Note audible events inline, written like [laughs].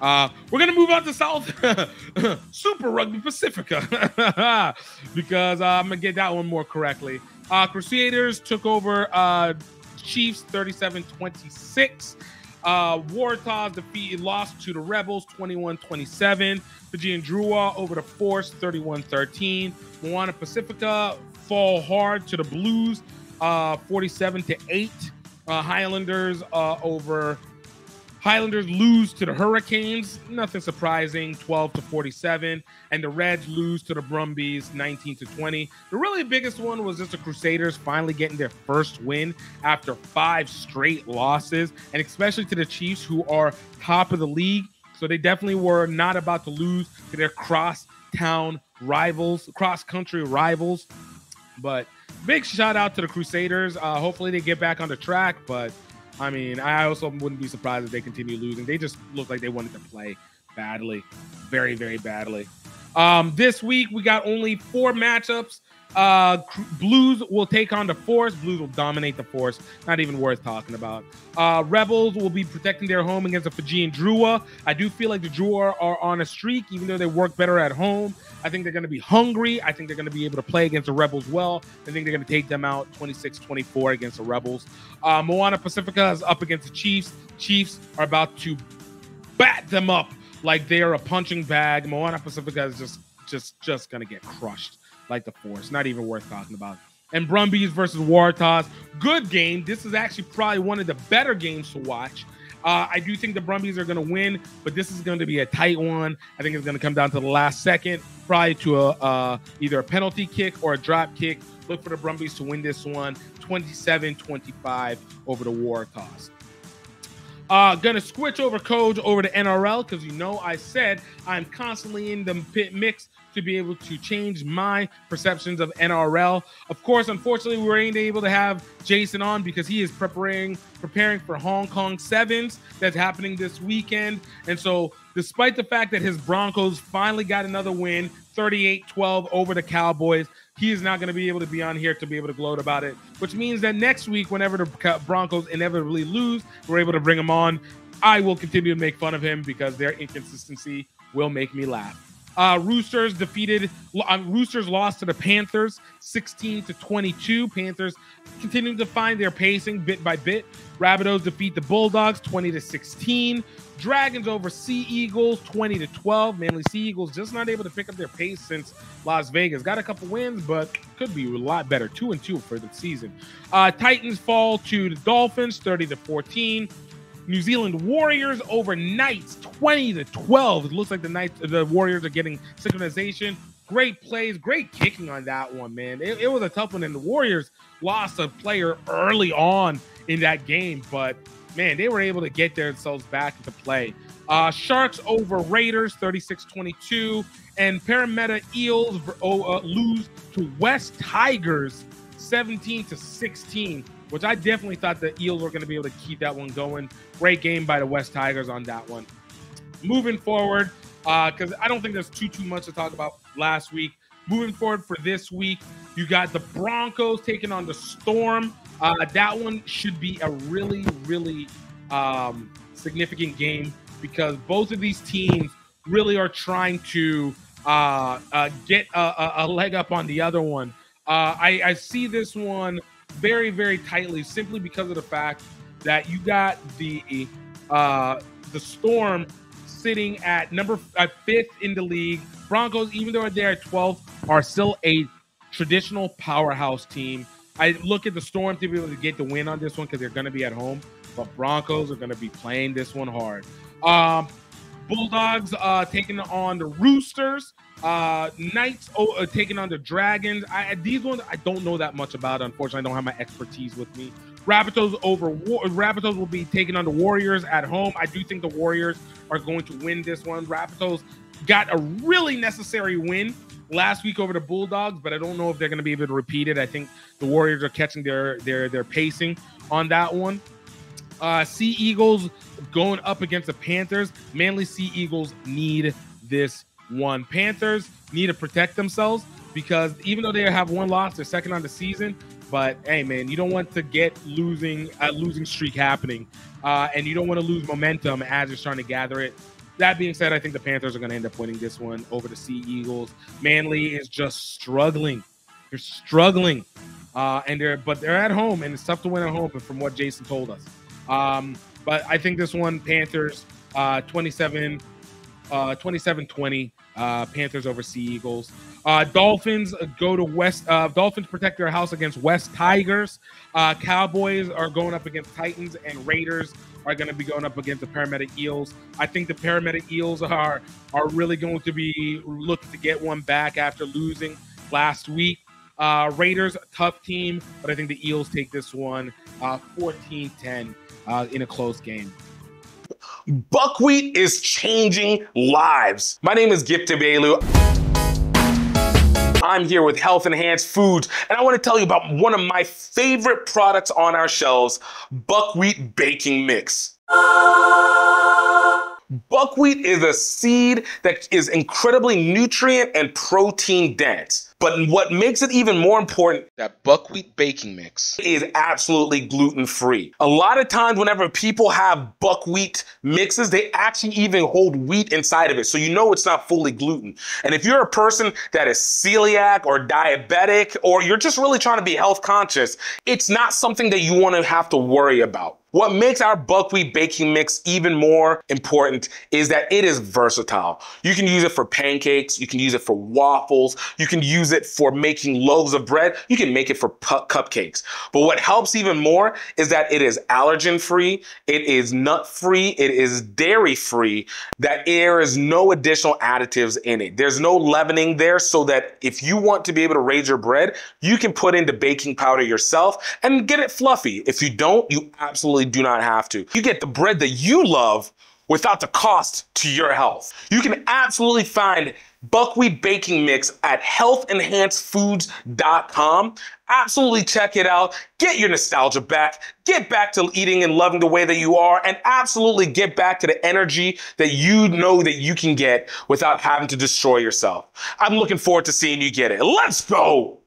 Uh, we're gonna move on to South [laughs] Super Rugby Pacifica [laughs] because uh, I'm gonna get that one more correctly. Uh, Crusaders took over uh, Chiefs 37-26. Uh, Waratahs defeated, lost to the Rebels 21-27. Fijian Drua over the Force 31-13. Moana Pacifica fall hard to the Blues uh, 47 to 8. Uh, Highlanders uh, over Highlanders lose to the Hurricanes, nothing surprising, 12 to 47, and the Reds lose to the Brumbies, 19 to 20. The really biggest one was just the Crusaders finally getting their first win after five straight losses, and especially to the Chiefs, who are top of the league. So they definitely were not about to lose to their cross town rivals, cross country rivals. But big shout out to the Crusaders. Uh, hopefully they get back on the track, but I mean, I also wouldn't be surprised if they continue losing. They just look like they wanted to play badly, very, very badly. Um, this week we got only four matchups. Uh, Blues will take on the Force. Blues will dominate the Force. Not even worth talking about. Uh, Rebels will be protecting their home against the Fijian Drua. I do feel like the Drua are on a streak, even though they work better at home. I think they're going to be hungry. I think they're going to be able to play against the Rebels well. I think they're going to take them out 26 24 against the Rebels. Uh, Moana Pacifica is up against the Chiefs. Chiefs are about to bat them up like they're a punching bag. Moana Pacifica is just just just going to get crushed like the Force. Not even worth talking about. And Brumbies versus Waratahs. Good game. This is actually probably one of the better games to watch. Uh, I do think the Brumbies are going to win, but this is going to be a tight one. I think it's going to come down to the last second, probably to a uh, either a penalty kick or a drop kick. Look for the Brumbies to win this one 27 25 over the Waratahs. Uh, gonna switch over codes over to NRL because you know I said I'm constantly in the pit mix to be able to change my perceptions of NRL. Of course, unfortunately, we weren't able to have Jason on because he is preparing preparing for Hong Kong Sevens that's happening this weekend. And so, despite the fact that his Broncos finally got another win, 38-12 over the Cowboys, he is not going to be able to be on here to be able to gloat about it. Which means that next week, whenever the Broncos inevitably lose, we're able to bring him on. I will continue to make fun of him because their inconsistency will make me laugh. Uh, Roosters defeated. Uh, Roosters lost to the Panthers, 16 to 22. Panthers continuing to find their pacing bit by bit. Rabbitohs defeat the Bulldogs, 20 to 16. Dragons over Sea Eagles, 20 to 12. Manly Sea Eagles just not able to pick up their pace since Las Vegas. Got a couple wins, but could be a lot better. Two and two for the season. Uh, Titans fall to the Dolphins, 30 to 14. New Zealand Warriors over Knights 20 to 12. It looks like the Knights, the Warriors are getting synchronization. Great plays, great kicking on that one, man. It, it was a tough one, and the Warriors lost a player early on in that game, but man, they were able to get themselves back into play. Uh, Sharks over Raiders 36 22, and Parramatta Eels uh, lose to West Tigers 17 to 16 which I definitely thought the Eels were going to be able to keep that one going. Great game by the West Tigers on that one. Moving forward, because uh, I don't think there's too too much to talk about last week. Moving forward for this week, you got the Broncos taking on the Storm. Uh, that one should be a really really um, significant game because both of these teams really are trying to uh, uh, get a, a, leg up on the other one. Uh, I, I, see this one very, very tightly simply because of the fact that you got the uh, the Storm sitting at number at fifth in the league. Broncos, even though they're at 12th, are still a traditional powerhouse team. I look at the Storm to be able to get the win on this one because they're going to be at home, but Broncos are going to be playing this one hard. Um, Bulldogs uh, taking on the Roosters. Uh, Knights oh, uh, taking on the Dragons. I, these ones I don't know that much about. Unfortunately, I don't have my expertise with me. Rabbitohs over Rabbitohs will be taking on the Warriors at home. I do think the Warriors are going to win this one. Rabbitohs got a really necessary win last week over the Bulldogs, but I don't know if they're going to be able to repeat it. I think the Warriors are catching their their their pacing on that one. Uh, sea Eagles going up against the Panthers. Manly Sea Eagles need this one. Panthers need to protect themselves because even though they have one loss, they're second on the season. But hey, man, you don't want to get losing a losing streak happening, uh, and you don't want to lose momentum as you're starting to gather it. That being said, I think the Panthers are going to end up winning this one over the Sea Eagles. Manly is just struggling. They're struggling, uh, and they're but they're at home, and it's tough to win at home. But from what Jason told us, um, but I think this one Panthers uh, 27 uh, 27-20 uh, Panthers over Sea Eagles. Uh, Dolphins go to West. Uh, Dolphins protect their house against West Tigers. Uh, Cowboys are going up against Titans, and Raiders are going to be going up against the Parramatta Eels. I think the Parramatta Eels are are really going to be looking to get one back after losing last week. Uh, Raiders, tough team, but I think the Eels take this one uh, 14-10 uh, in a close game. Buckwheat is changing lives. My name is Gift Belu. I'm here with Health Enhanced Foods, and I want to tell you about one of my favorite products on our shelves, Buckwheat Baking Mix. Buckwheat is a seed that is incredibly nutrient and protein dense. But what makes it even more important, that buckwheat baking mix is absolutely gluten free. A lot of times, whenever people have buckwheat mixes, they actually even hold wheat inside of it. So you know it's not fully gluten. And if you're a person that is celiac or diabetic, or you're just really trying to be health conscious, it's not something that you want to have to worry about. What makes our buckwheat baking mix even more important is that it is versatile. You can use it for pancakes, you can use it for waffles, you can use it for making loaves of bread, you can make it for cupcakes. But what helps even more is that it is allergen free, it is nut free, it is dairy free, that there is no additional additives in it. There's no leavening there so that if you want to be able to raise your bread, you can put in the baking powder yourself and get it fluffy. If you don't, you absolutely do not have to. You get the bread that you love without the cost to your health. You can absolutely find buckwheat baking mix at healthenhancedfoods.com. Absolutely check it out. Get your nostalgia back. Get back to eating and loving the way that you are and absolutely get back to the energy that you know that you can get without having to destroy yourself. I'm looking forward to seeing you get it. Let's go.